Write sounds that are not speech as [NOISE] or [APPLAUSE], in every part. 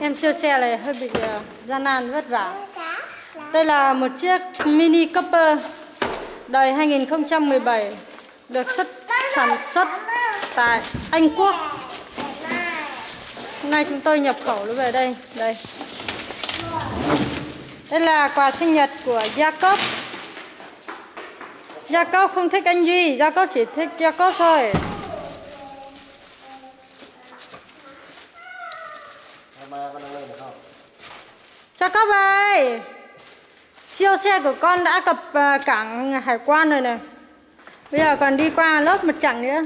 Em siêu xe này hơi bị ờ, gian nan vất vả. Đây là một chiếc mini copper đời 2017 được xuất sản xuất tại Anh Quốc. Hôm nay chúng tôi nhập khẩu nó về đây. Đây. Đây là quà sinh nhật của Jacob. Jacob không thích anh Duy, Jacob chỉ thích Jacob thôi. Cho các bạn siêu xe của con đã cập ờ, cảng hải quan rồi này. Bây giờ còn đi qua lớp một chặng nữa.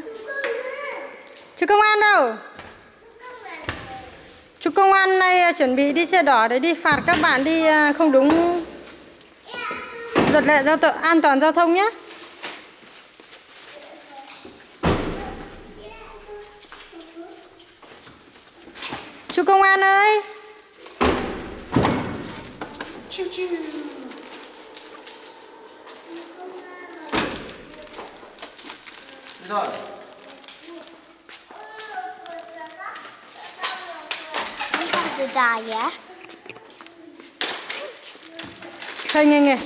Chú công an đâu? Chú công an này ờ, chuẩn bị đi xe đỏ để đi phạt các bạn đi ờ, không đúng luật lệ giao thông an toàn giao thông nhé. Chú công an ơi. Chiu. Đi thôi. từ đà vậy Thôi nghe nghe.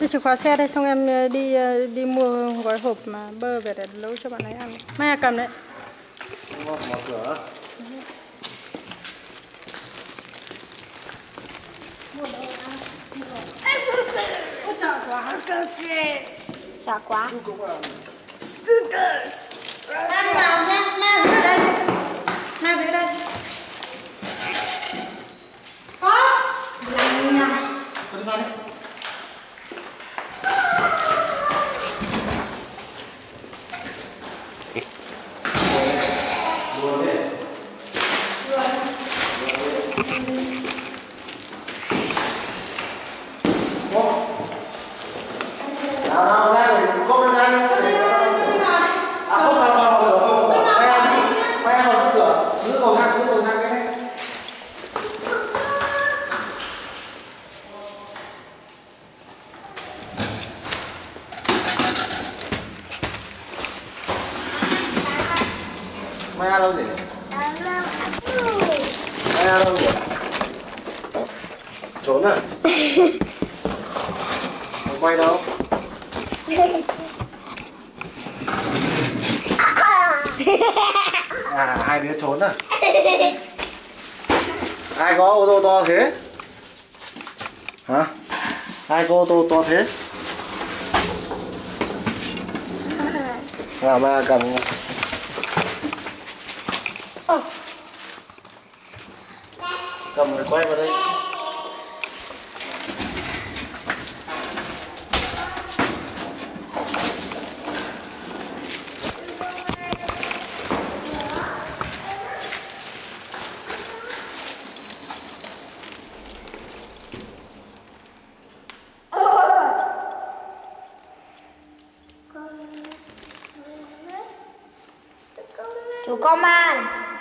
Đi chìa khóa xe đây xong em ờ, đi ờ, đi mua gói hộp mà bơ về để nấu cho bạn ấy ăn. Mai cầm đấy. 我怎么哥啊我找瓜。傻瓜哥哥妈妈妈妈。Lord. Quay ra đâu? Quay ra đâu nhỉ? Trốn à? [LAUGHS] Không quay đâu? À hai đứa trốn à? Ai có ô tô to thế? Hả? Ai có ô tô to thế? Nào mà cầm cầm rồi quay vào đây. Chủ công an.